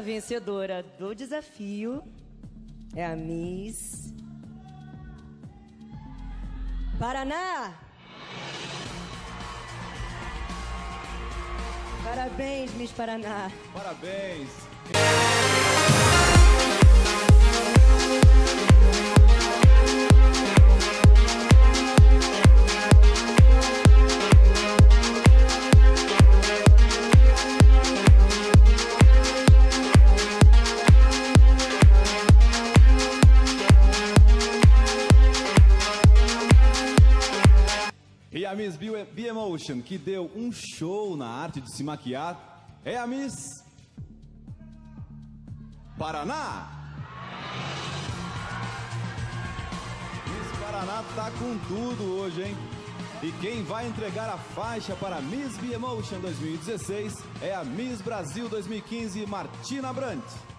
a vencedora do desafio é a Miss Paraná. Parabéns, Miss Paraná. Parabéns. Miss Biemotion, que deu um show na arte de se maquiar, é a Miss Paraná. Miss Paraná tá com tudo hoje, hein? E quem vai entregar a faixa para Miss Biemotion 2016 é a Miss Brasil 2015, Martina Brandt.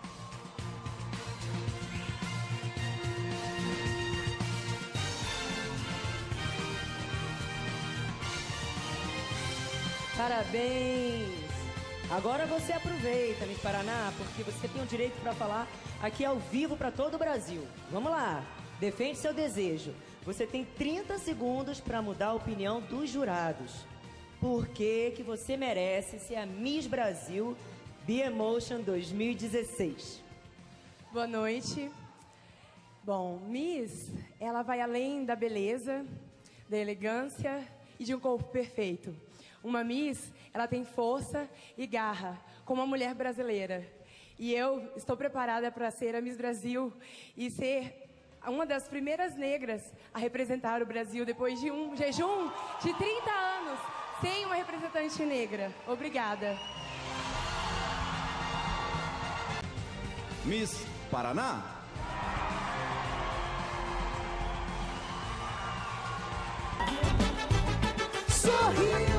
Parabéns! Agora você aproveita, Miss Paraná, porque você tem o direito para falar aqui ao vivo para todo o Brasil. Vamos lá, defende seu desejo. Você tem 30 segundos para mudar a opinião dos jurados. Por que, que você merece ser a Miss Brasil Emotion 2016? Boa noite. Bom, Miss, ela vai além da beleza, da elegância e de um corpo perfeito. Uma Miss, ela tem força e garra, como uma mulher brasileira. E eu estou preparada para ser a Miss Brasil e ser uma das primeiras negras a representar o Brasil depois de um jejum de 30 anos sem uma representante negra. Obrigada. Miss Paraná. Sorriu,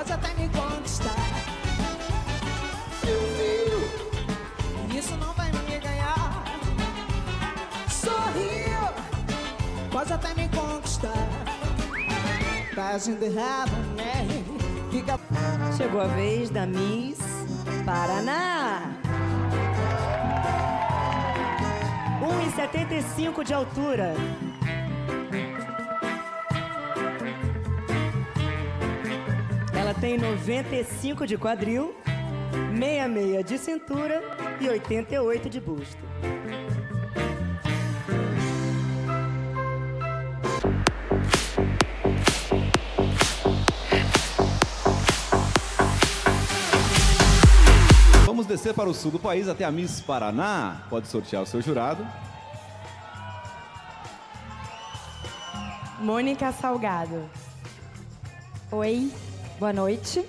pode até me conquistar. Eu vi, isso não vai me ganhar. Sorriu, pode até me conquistar. Tá agindo errado, né? Fica. Chegou a vez da Miss Paraná. 1,75 de altura. Ela tem 95 de quadril, 66 de cintura e 88 de busto. Vamos descer para o sul do país até a Miss Paraná. Pode sortear o seu jurado. Mônica Salgado. Oi, boa noite.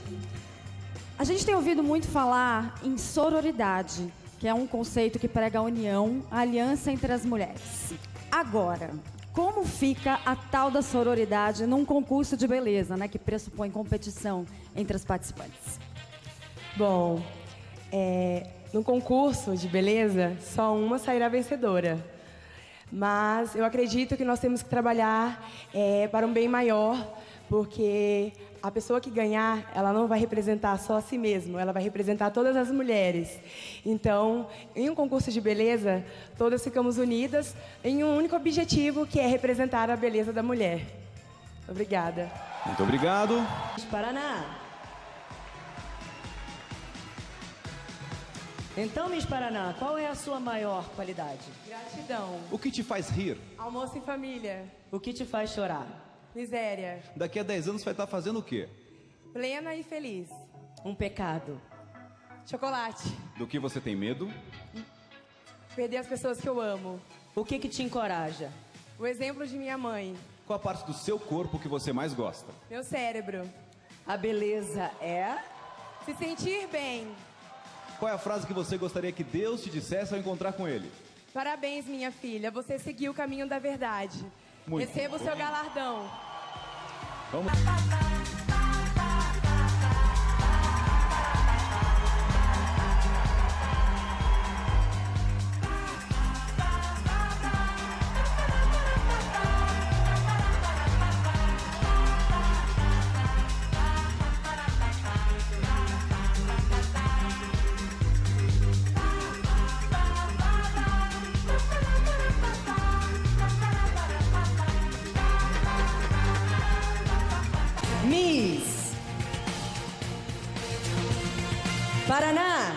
A gente tem ouvido muito falar em sororidade, que é um conceito que prega a união, a aliança entre as mulheres. Agora, como fica a tal da sororidade num concurso de beleza, né, que pressupõe competição entre as participantes? Bom, é, no concurso de beleza, só uma sairá vencedora. Mas eu acredito que nós temos que trabalhar é, para um bem maior, porque a pessoa que ganhar, ela não vai representar só a si mesma, ela vai representar todas as mulheres. Então, em um concurso de beleza, todas ficamos unidas em um único objetivo, que é representar a beleza da mulher. Obrigada. Muito obrigado. Miss Paraná. Então, Miss Paraná, qual é a sua maior qualidade? Gratidão. O que te faz rir? Almoço em família. O que te faz chorar? Miséria. Daqui a 10 anos vai estar fazendo o quê? Plena e feliz. Um pecado. Chocolate. Do que você tem medo? Perder as pessoas que eu amo. O que que te encoraja? O exemplo de minha mãe. Qual a parte do seu corpo que você mais gosta? Meu cérebro. A beleza é? Se sentir bem. Qual é a frase que você gostaria que Deus te dissesse ao encontrar com ele? Parabéns, minha filha. Você seguiu o caminho da verdade. Muito Receba o seu galardão. Vamos. Miss Paraná.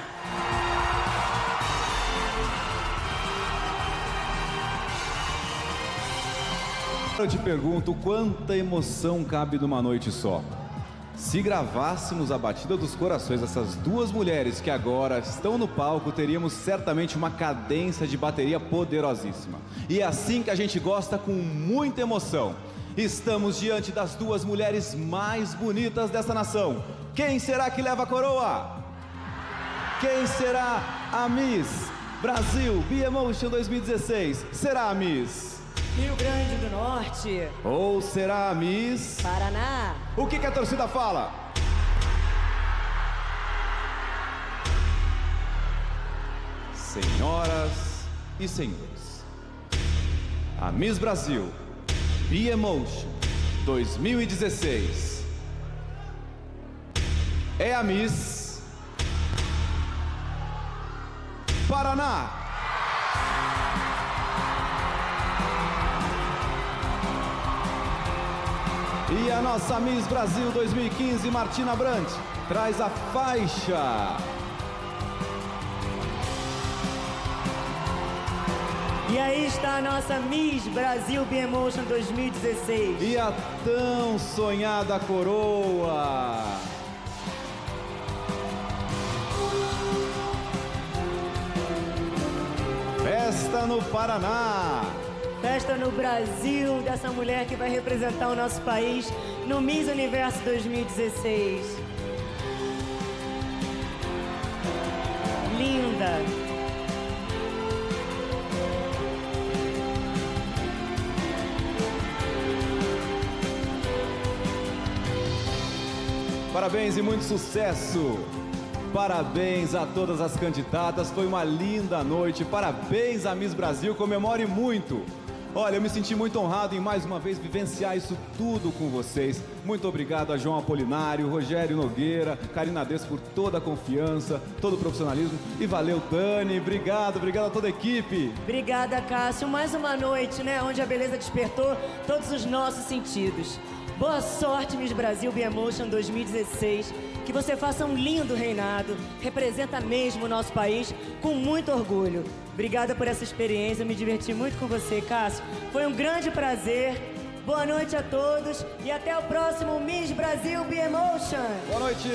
Eu te pergunto quanta emoção cabe numa noite só. Se gravássemos a batida dos corações dessas duas mulheres que agora estão no palco, teríamos certamente uma cadência de bateria poderosíssima. E é assim que a gente gosta com muita emoção. Estamos diante das duas mulheres mais bonitas dessa nação. Quem será que leva a coroa? Quem será a Miss Brasil B-Emotion 2016? Será a Miss? Rio Grande do Norte. Ou será a Miss? Paraná. O que, que a torcida fala? Senhoras e senhores, a Miss Brasil B-Emotion 2016 é a Miss Paraná. E a nossa Miss Brasil 2015, Martina Brandt, traz a faixa. E aí está a nossa Miss Brasil B-Emotion 2016. E a tão sonhada coroa. Festa no Paraná. Festa no Brasil dessa mulher que vai representar o nosso país no Miss Universo 2016. Parabéns e muito sucesso. Parabéns a todas as candidatas. Foi uma linda noite. Parabéns a Miss Brasil. Comemore muito. Olha, eu me senti muito honrado em mais uma vez vivenciar isso tudo com vocês. Muito obrigado a João Apolinário, Rogério Nogueira, Karina Des por toda a confiança, todo o profissionalismo. E valeu, Dani. Obrigado, obrigado a toda a equipe. Obrigada, Cássio. Mais uma noite, né? Onde a beleza despertou todos os nossos sentidos. Boa sorte, Miss Brasil B-Emotion 2016. Que você faça um lindo reinado. Representa mesmo o nosso país com muito orgulho. Obrigada por essa experiência. Me diverti muito com você, Cássio. Foi um grande prazer. Boa noite a todos e até o próximo Miss Brasil B-Emotion. Boa noite.